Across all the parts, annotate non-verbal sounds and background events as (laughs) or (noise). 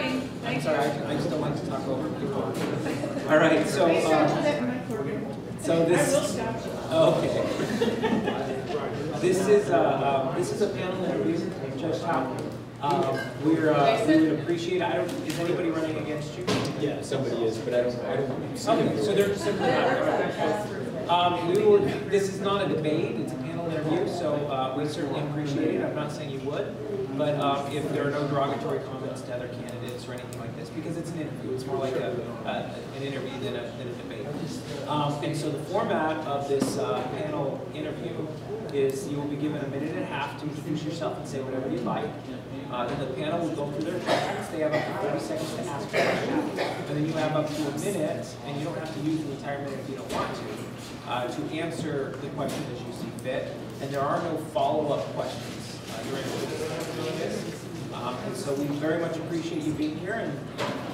coming. I'm sorry, you. I I just don't like to talk over people. All right, so, Please don't uh, do that in my courtroom. so I will this, stop you. okay. This is, uh, um, this is a panel interview, Judge Tao. Um, We're, uh, we would appreciate, I don't, is anybody running against you? Yeah, somebody is, but I don't, I don't Okay, so they're simply not, okay. Um, we will, this is not a debate, it's a panel interview, so, uh, we certainly appreciate it, I'm not saying you would, but, um, if there are no derogatory comments to other candidates or anything like this, because it's an interview, it's more like a, uh, an interview than a, than a debate. Um, and so the format of this, uh, panel interview is you will be given a minute and a half to introduce yourself and say whatever you'd like. Uh, then the panel will go through their questions, they have up to thirty seconds to ask a question, and then you have up to a minute, and you don't have to use the entire minute if you don't want to, uh, to answer the question as you see fit, and there are no follow-up questions uh, during this. Um, and so we very much appreciate you being here, and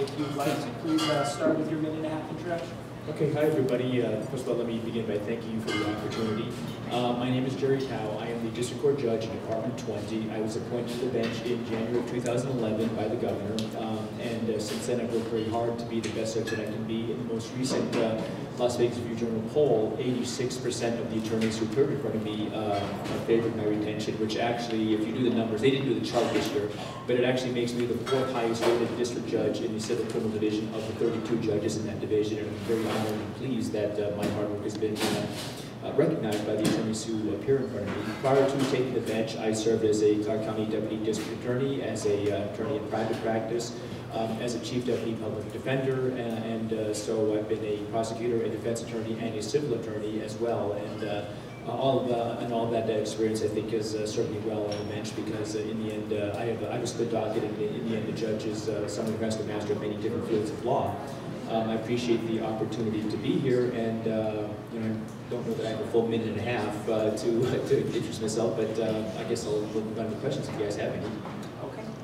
if you'd like to, please uh, start with your minute and a half introduction. Okay, hi everybody. Uh, First of all, let me begin by thanking you for the opportunity. Uh, My name is Jerry Tao. I am the District Court Judge in Department 20. I was appointed to the bench in January of 2011 by the governor. Um, And uh, since then, I've worked very hard to be the best judge that I can be. In the most recent uh, Las Vegas Review Journal poll, 86% of the attorneys who appeared in front of me uh, favored my retention, which actually, if you do the numbers, they didn't do the chart this year, but it actually makes me the fourth highest rated district judge in the civil criminal division of the 32 judges in that division. And I'm very honored and pleased that uh, my hard work has been uh, uh, recognized by the attorneys who appear in front of me. Prior to taking the bench, I served as a Clark County Deputy District Attorney, as a uh, attorney in private practice, um, as a Chief Deputy Public Defender, and uh, so I've been a prosecutor, a defense attorney, and a civil attorney as well. And uh, all of, uh, and all of that experience, I think, served me well on the bench because in the end, I have, a- I have a split docket, and in the end, the judge is someone who has to master many different fields of law. Um, I appreciate the opportunity to be here, and uh, you know, I don't know that I have a full minute and a half uh, to (laughs) to introduce myself, but uh, I guess I'll on the questions if you guys have any.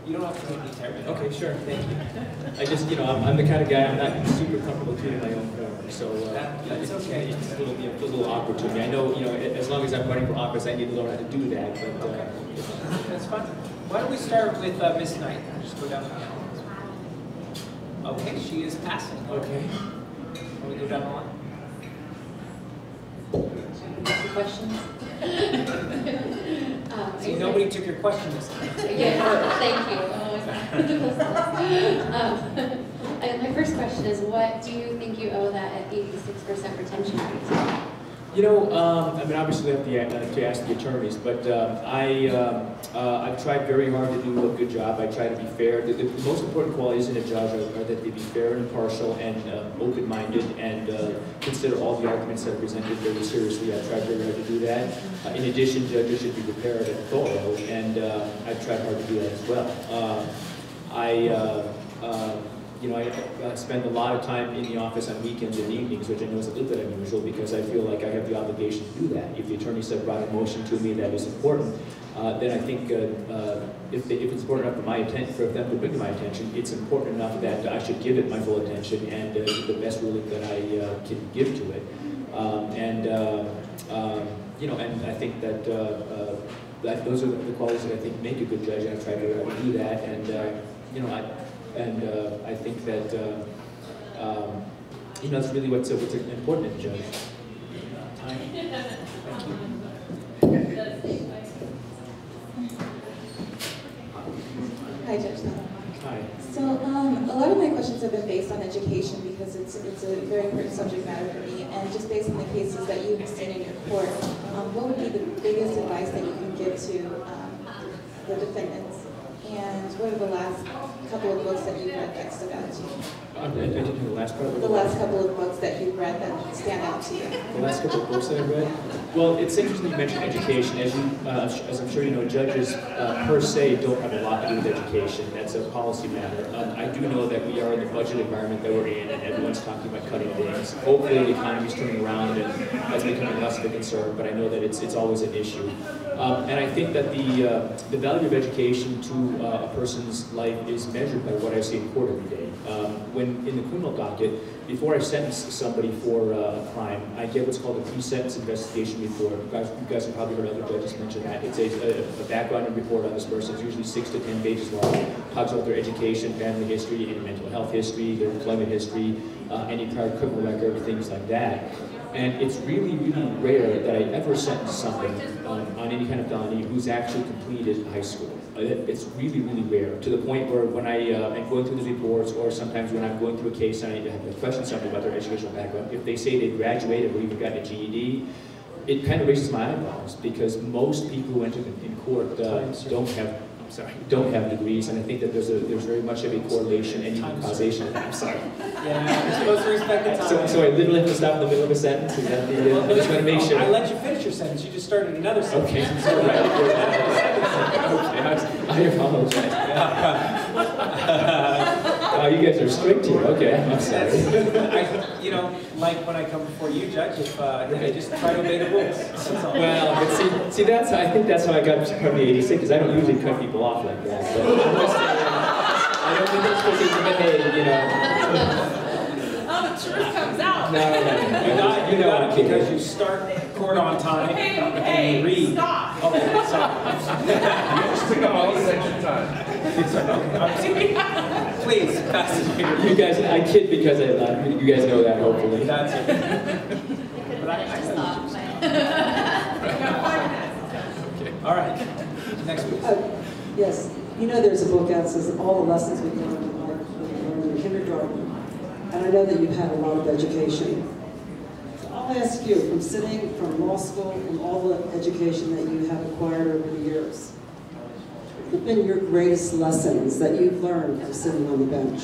Okay. You don't have to the entire minute. Okay, sure, thank you. I just, you know, I'm, I'm the kind of guy, I'm not super comfortable tuning my own horn, so uh, That- that's it's- okay. It's a little, it feels a little awkward to me. I know, you know, as long as I'm running for office, I need to learn how to do that, but. Uh, That's fine. Why don't we start with uh, Miss Knight? Just go down the line. Okay, she is passing. Okay. Can we go down the line? Questions? (laughs) Um, See, nobody took your question this time. (laughs) Yeah, thank you. (laughs) Um, and My first question is, what do you think you owe that at 86% retention rate? You know, um, I mean, obviously, I have to, uh, to ask the attorneys, but um, I, um, uh, I've tried very hard to do a good job. I try to be fair. The, the most important qualities in a judge are, are that they be fair and impartial and uh, open-minded and uh, consider all the arguments that are presented very seriously. I've tried very hard to do that. Uh, in addition, judges should be prepared and thorough, and uh, I've tried hard to do that as well. Uh, I, you know, I uh, spend a lot of time in the office on weekends and evenings, which I know is a little bit unusual because I feel like I have the obligation to do that. If the attorney said brought a motion to me that is important, uh, then I think uh, uh, if, if it's important enough for my attention, for them to bring to my attention, it's important enough that I should give it my full attention and uh, the best ruling that I uh, can give to it. Um, and uh, um, you know, and I think that. That those are the qualities that I think make a good judge. and tried very to do that, and you know, I, and uh, I think that uh, um, you know that's really what's, uh, what's important in judge. Time. Thank you. Hi, Judge. Hi. So, um, a lot of my questions have been based on education because it's, it's a very important subject matter for me. And just based on the cases that you've seen in your court, um, what would be the biggest advice that you can give to, um, the defendants? And what are the last couple of books that you've read that stood out to you? I, hear the last part of. The last couple of books that you've read that stand out to you? The last couple of books that I've read? Well, it's interesting you mentioned education. As you, uh, as I'm sure you know, judges uh, per se don't have a lot to do with education. That's a policy matter. Um, I do know that we are in the budget environment that we're in, and everyone's talking about cutting things. Hopefully, the economy's turning around and that's becoming less of a concern, but I know that it's, it's always an issue. Um, and I think that the, uh, the value of education to uh, a person's life is measured by what I see in court every day. Um, when in the criminal docket, before I sentence somebody for uh, a crime, I get what's called a pre-sentence investigation report. You guys, you guys have probably heard other judges mention that. It's a, a, a background report on this person. It's usually six to ten pages long. Talks about their education, family history, any mental health history, their employment history, uh, any prior criminal record, things like that. And it's really, really rare that I ever sentence somebody um, on any kind of felony who's actually completed high school. Uh, It's really, really rare, to the point where when I uh, am going through these reports, or sometimes when I'm going through a case and I have to question somebody about their educational background, if they say they graduated or even got a GED, it kind of raises my eyebrows, because most people who enter in court uh, don't have, I'm sorry, don't have degrees, and I think that there's a, there's very much of a correlation and even Time, causation. (laughs) I'm sorry. Yeah, you're supposed to respect the time. So, so I literally have to stop in the middle of a sentence, is that the, uh, I just want to make sure. I let you finish your sentence, you just started another sentence. Okay, so right. Okay, I I apologize. You guys are strict here, okay, I'm sorry. I, you know, like when I come before you, Judge, if, uh, I just try to obey the rules. Well, but see, see, that's, I think that's how I got to Department 86, because I don't usually cut people off like that, but I'm just saying, I don't think it's supposed to behave, you know. Oh, the truth comes out. No, no, no, You got, you you know got I'm it because you start court on time Okay, and you okay, read. stop. Okay, sorry. all the section time. (laughs) Please, pass it here. You guys, I kid because I, uh, you guys know that hopefully. That's it. I could have finished this thought, but. All right, next week. Uh, Yes, you know there's a book out that says all the lessons we learned in life, we learned in kindergarten. And I know that you've had a lot of education. So I'll ask you, from sitting from law school, from all the education that you have acquired over the years, what have been your greatest lessons that you've learned from sitting on the bench?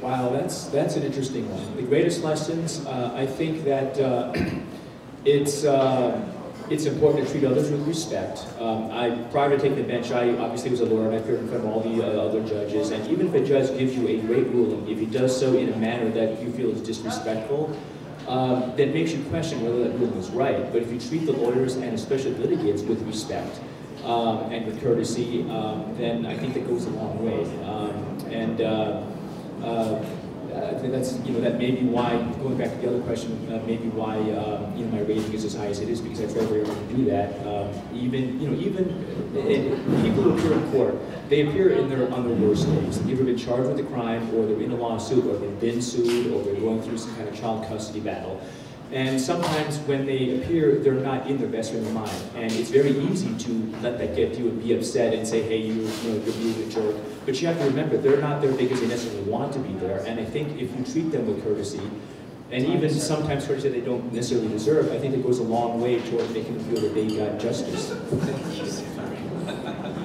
Wow, that's that's an interesting one. The greatest lessons, uh, I think that uh, (clears throat) it's uh, it's important to treat others with respect. Um, I prior to taking the bench, I obviously was a lawyer and I appeared in front of all the uh, other judges. And even if a judge gives you a great ruling, if he does so in a manner that you feel is disrespectful, um, that makes you question whether that ruling is right. But if you treat the lawyers and especially litigants with respect um, and with courtesy, um, then I think that goes a long way. Um, and uh, uh, Think that's, you know, that may be why, going back to the other question, uh, maybe why, uh, you know, my rating is as high as it is, because I try very hard to do that. Um, even, you know, even uh, people who appear in court, they appear in their, on their worst days. They've either been charged with a crime, or they're in a lawsuit, or they've been sued, or they're going through some kind of child custody battle. And sometimes when they appear, they're not in their best frame of mind. And it's very easy to let that get to you and be upset and say, hey, you, you know, you're being a jerk. But you have to remember, they're not there because they necessarily want to be there. And I think if you treat them with courtesy, and even sometimes courtesy they don't necessarily deserve, I think it goes a long way toward making them feel that they got justice. You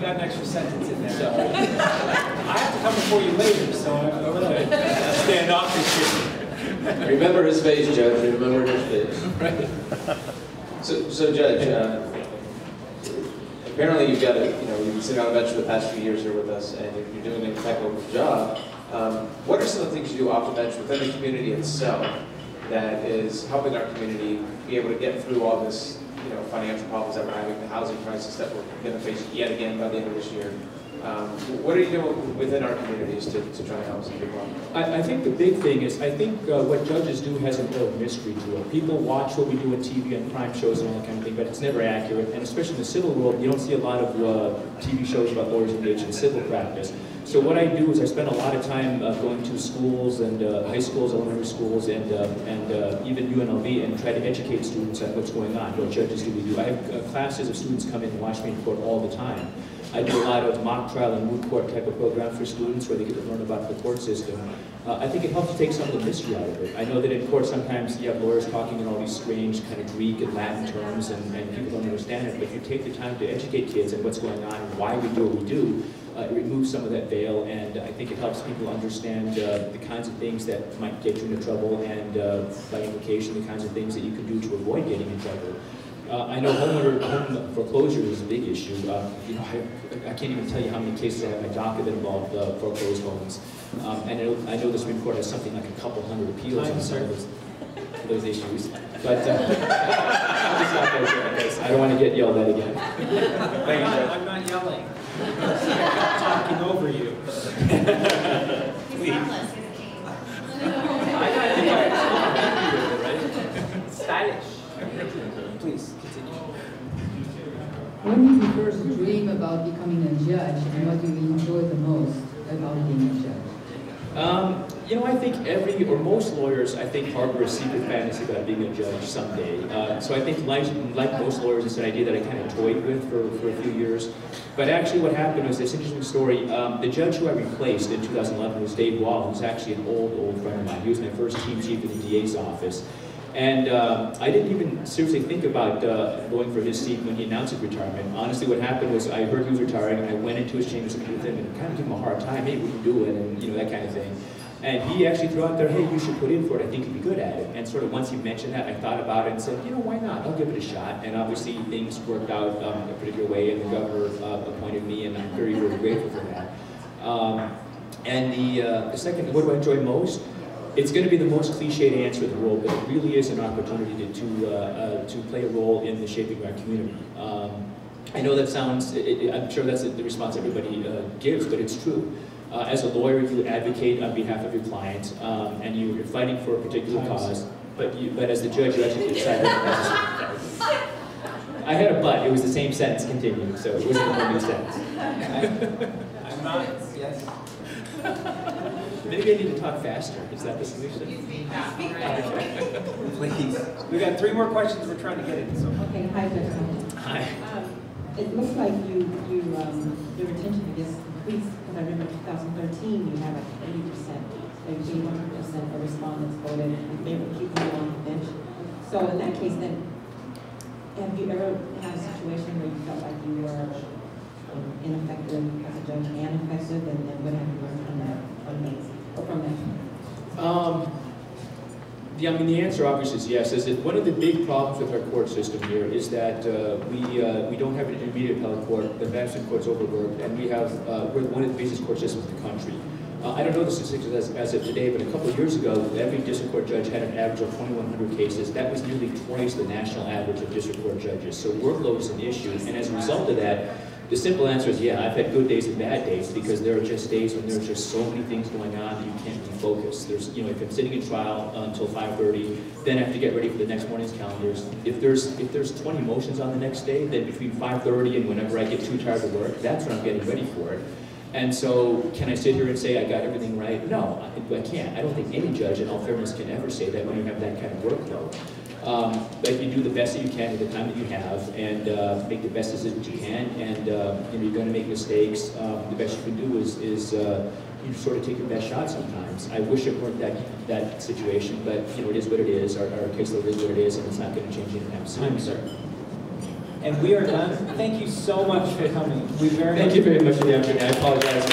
got an extra sentence in there. So. (laughs) I have to come before you later, so I'm going to stand off this shit. Remember his face, Judge, remember his face. Right. So, so Judge, uh, apparently you've got a, you know, you've been sitting on the bench for the past few years here with us, and you're you're doing an impeccable job. Um, What are some of the things you do off the bench within the community itself that is helping our community be able to get through all this, you know, financial problems that we're having, the housing crisis that we're going to face yet again by the end of this year? Um, What are you doing within our communities to, to try and help some people? I, I think the big thing is, I think uh, what judges do has an of mystery to it. People watch what we do on TV and crime shows and all that kind of thing, but it's never accurate. And especially in the civil world, you don't see a lot of uh, TV shows about lawyers engaged in civil practice. So what I do is I spend a lot of time uh, going to schools and uh, high schools, elementary schools, and uh, and uh, even UNLV, and try to educate students on what's going on. What judges do we do? I have uh, classes of students come in and watch me in court all the time. I do a lot of mock trial and moot court type of program for students where they get to learn about the court system. Uh, I think it helps to take some of the mystery out of it. I know that in court sometimes you have lawyers talking in all these strange kind of Greek and Latin terms and, and people don't understand it, but if you take the time to educate kids on what's going on and why we do what we do, uh, it removes some of that veil and I think it helps people understand uh, the kinds of things that might get you into trouble and uh, by implication the kinds of things that you can do to avoid getting in trouble. Uh, I know homeowner, home foreclosure is a big issue. Uh, you know, I, I can't even tell you how many cases I have in my docket that involve uh, foreclosed homes. Um, and I know, I know the Supreme Court has something like a couple hundred appeals on some of those. for those issues. But uh, (laughs) I'll just right there because I don't want to get yelled at again. I'm not, I'm not yelling. I'm talking over you. (laughs) He's harmless, isn't he? I got it, right? Stylish. Please, continue. When did you first dream about becoming a judge and what do you enjoy the most about being a judge? Um, you know, I think every, or most lawyers, I think harbor a secret fantasy about being a judge someday. Uh, so I think like, like most lawyers, it's an idea that I kind of toyed with for, for a few years. But actually what happened was this interesting story. Um, the judge who I replaced in 2011 was Dave Wall, who's actually an old, old friend of mine. He was my first team chief in the DA's office. And uh, I didn't even seriously think about uh, going for his seat when he announced his retirement. Honestly, what happened was I heard he was retiring, and I went into his chambers with him and kind of gave him a hard time, hey, what are you doing, and you know, that kind of thing. And he actually threw out there, hey, you should put in for it, I think you'd be good at it. And sort of once he mentioned that, I thought about it and said, you know, why not? I'll give it a shot. And obviously things worked out um, a particular way, and the governor uh, appointed me, and I'm very, very grateful for that. Um, and the, uh, the second, what do I enjoy most? It's going to be the most cliched answer in the world, but it really is an opportunity to, to, uh, uh, to play a role in the shaping of our community. Um, I know that sounds, it, it, I'm sure that's the response everybody uh, gives, but it's true. Uh, as a lawyer, you advocate on behalf of your client, um, and you, you're fighting for a particular cause, but, you, but as the judge, you actually decide what I had a but, it was the same sentence continuing, so it wasn't a new sentence. I'm not, yes. Maybe I need to talk faster, is that the solution? (laughs) Please. We've got three more questions we're trying to get into, so. Okay, hi, Judge Conlon. Hi. Um, It looks like you, you, um, your retention, I guess, increased, because I remember 2013, you had like 80%, maybe 81% of respondents voted in favor of keeping you on the bench. So in that case, then, have you ever had a situation where you felt like you were um, ineffective as a judge and effective, and then what have you learned from that, from that, or Um, I mean, the answer obviously is yes. Is that one of the big problems with our court system here is that uh, we uh, we don't have an intermediate appellate court. The magistrate court's overworked, and we have uh, we're one of the busiest court systems in the country. Uh, I don't know the statistics as, as of today, but a couple of years ago, every district court judge had an average of 2,100 cases. That was nearly twice the national average of district court judges. So workload is an issue, and as a result of that, the simple answer is yeah, I've had good days and bad days because there are just days when there's just so many things going on that you can't be focused. There's, you know, if I'm sitting in trial uh, until 5.30, then I have to get ready for the next morning's calendars. If there's, if there's 20 motions on the next day, then between 5.30 and whenever I get too tired to work, that's when I'm getting ready for it. And so, can I sit here and say I got everything right? No, I, I can't. I don't think any judge, in all fairness, can ever say that when you have that kind of workload. Um, but you do the best that you can with the time that you have, and uh, make the best decisions you can. And uh, you know, you're going to make mistakes. Um, the best you can do is, is uh, you sort of take your best shot sometimes. I wish it weren't that that situation, but you know, it is what it is. Our, our caseload is what it is, and it's not going to change anytime soon. sir. And we are done. Thank you so much for coming. We very Thank much you very much for the opportunity. I apologize.